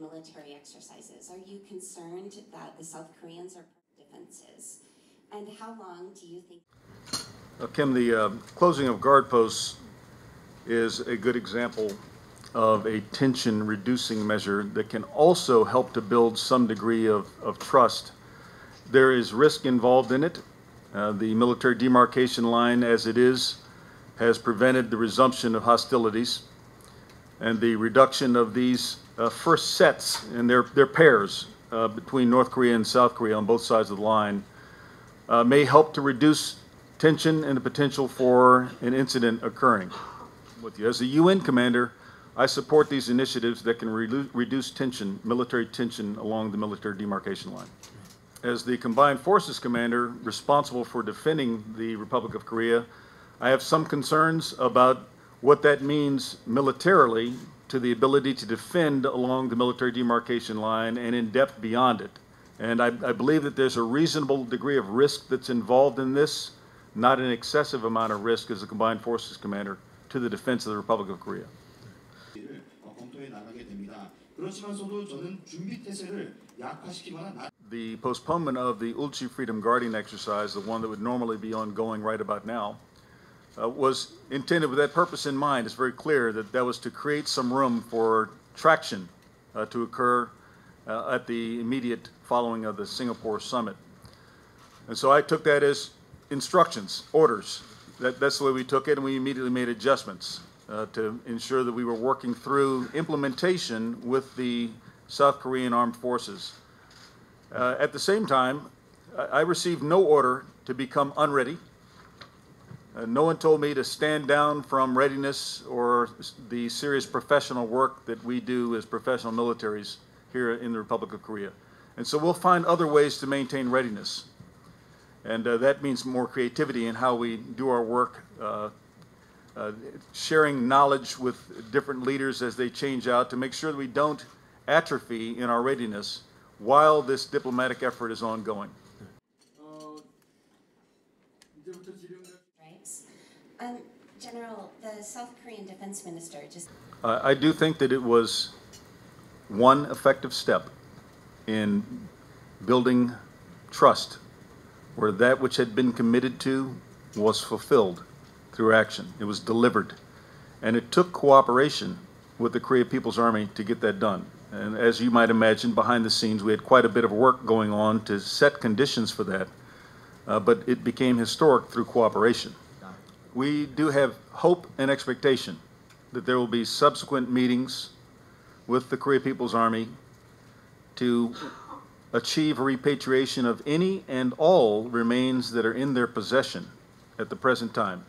military exercises. Are you concerned that the South Koreans are defenses? And how long do you think? Uh, Kim, the uh, closing of guard posts is a good example of a tension reducing measure that can also help to build some degree of, of trust. There is risk involved in it. Uh, the military demarcation line, as it is, has prevented the resumption of hostilities. And the reduction of these uh, first sets and their, their pairs uh, between North Korea and South Korea on both sides of the line uh, may help to reduce tension and the potential for an incident occurring. With you. As the UN commander, I support these initiatives that can relu- reduce tension, military tension along the military demarcation line. As the Combined Forces commander responsible for defending the Republic of Korea, I have some concerns about what that means militarily to the ability to defend along the military demarcation line and in depth beyond it. And I, I, believe that there's a reasonable degree of risk that's involved in this, not an excessive amount of risk as a combined forces commander to the defense of the Republic of Korea. The postponement of the Ulchi Freedom Guardian exercise, the one that would normally be ongoing right about now, uh, was intended with that purpose in mind. It's very clear that that was to create some room for traction uh, to occur uh, at the immediate following of the Singapore summit. And so I took that as instructions, orders. That, that's the way we took it, and we immediately made adjustments uh, to ensure that we were working through implementation with the South Korean armed forces. Uh, at the same time, I, I received no order to become unready. Uh, no one told me to stand down from readiness or the serious professional work that we do as professional militaries here in the Republic of Korea. And so we'll find other ways to maintain readiness. And uh, that means more creativity in how we do our work, uh, uh, sharing knowledge with different leaders as they change out to make sure that we don't atrophy in our readiness while this diplomatic effort is ongoing. Um, General, the South Korean defense minister just I do think that it was one effective step in building trust where that which had been committed to was fulfilled through action. It was delivered. And it took cooperation with the Korea People's Army to get that done. And as you might imagine, behind the scenes, we had quite a bit of work going on to set conditions for that. Uh, but it became historic through cooperation. We do have hope and expectation that there will be subsequent meetings with the Korea People's Army to achieve a repatriation of any and all remains that are in their possession at the present time.